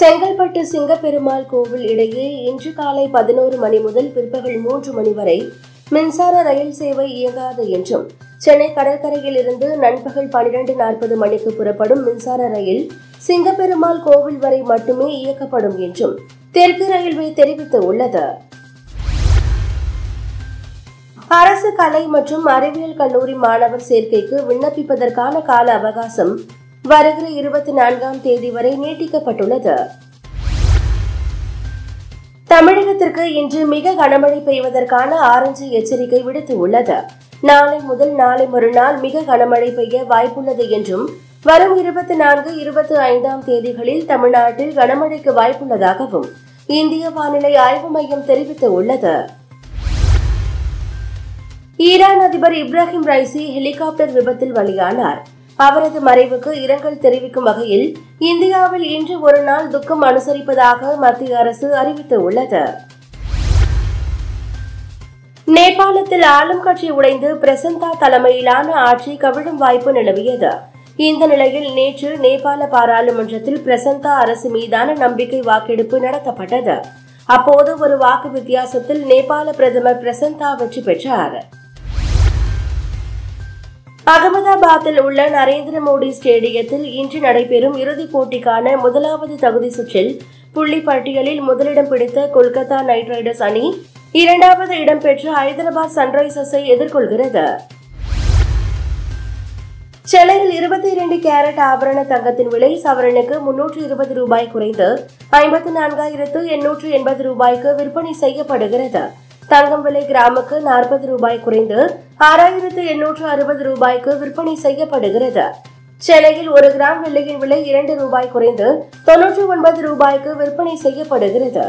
செங்கல்பட்டு சிங்கப்பெருமாள் கோவில் இடையே இன்று காலை பதினோரு மணி முதல் பிற்பகல் மூன்று மணி வரை மின்சார ரயில் சேவை இயங்காது என்றும் சென்னை கடற்கரையில் இருந்து நண்பகல் பனிரெண்டு நாற்பது மணிக்கு புறப்படும் மின்சார ரயில் சிங்கப்பெருமாள் கோவில் வரை மட்டுமே இயக்கப்படும் என்றும் தெற்கு ரயில்வே தெரிவித்துள்ளது. அரசு கலை மற்றும் அறிவியல் கல்லூரி மாணவர் சேர்க்கைக்கு விண்ணப்பிப்பதற்கான கால அவகாசம் வருகிற இருபத்தி நான்காம் தேதி வரை நீட்டிக்கப்பட்டுள்ளது. தமிழகத்திற்கு இன்று மிக கனமழை பெய்வதற்கான ஆரஞ்சு எச்சரிக்கை விடுத்துள்ளது நாளை முதல் நாளை மறுநாள் மிக கனமழை பெய்ய வாய்ப்புள்ளது என்றும் வரும் இருபத்தி நான்கு இருபத்தி ஐந்தாம் தேதிகளில் தமிழ்நாட்டில் கனமழைக்கு வாய்ப்புள்ளதாகவும் இந்திய வானிலை ஆய்வு மையம் தெரிவித்துள்ளது ஈரான் அதிபர் இப்ராஹிம் ரைசி ஹெலிகாப்டர் விபத்தில் பலியானார். அவரது மறைவுக்கு இரங்கல் தெரிவிக்கும் வகையில் இந்தியாவில் இன்று ஒரு நாள் துக்கம் அனுசரிப்பதாக மத்திய அரசு அறிவித்துள்ளது. நேபாளத்தில் ஆளும் கட்சி உடைந்து பிரசந்தா தலைமையிலான ஆட்சி கவிழும் வாய்ப்பு நிலவியது. இந்த நிலையில் நேற்று நேபாள பாராளுமன்றத்தில் பிரசந்தா அரசு மீதான நம்பிக்கை வாக்கெடுப்பு நடத்தப்பட்டது. அப்போது ஒரு வாக்கு வித்தியாசத்தில் நேபாள பிரதமர் பிரசந்தா வெற்றி பெற்றார். அகமதாபாத்தில் உள்ள நரேந்திர மோடி ஸ்டேடியத்தில் இன்று நடைபெறும் இறுதிப் போட்டிக்கான முதலாவது தகுதி சுற்றில் புள்ளி பட்டியலில் முதலிடம் பிடித்த கொல்கத்தா நைட் ரைடர்ஸ் அணி இரண்டாவது இடம் பெற்ற ஹைதராபாத் சன்ரைசர்ஸை எதிர்கொள்கிறது. சென்னையில் இருபத்தி இரண்டு கேரட் ஆபரண தங்கத்தின் விலை சவரனுக்கு முன்னூற்று இருபது ரூபாய் குறைந்து ஐம்பத்தி நான்காயிரத்து எண்ணூற்று எண்பது ரூபாய்க்கு விற்பனை செய்யப்படுகிறது. தங்கம் விலை கிராமுக்கு நாற்பது ரூபாய் குறைந்து ஆறாயிரத்து எண்ணூற்று அறுபது ரூபாய்க்கு விற்பனை செய்யப்படுகிறது. சென்னையில் ஒரு கிராம் வெள்ளியின் விலை இரண்டு ரூபாய் குறைந்து தொன்னூற்று ஒன்பது ரூபாய்க்கு விற்பனை செய்யப்படுகிறது.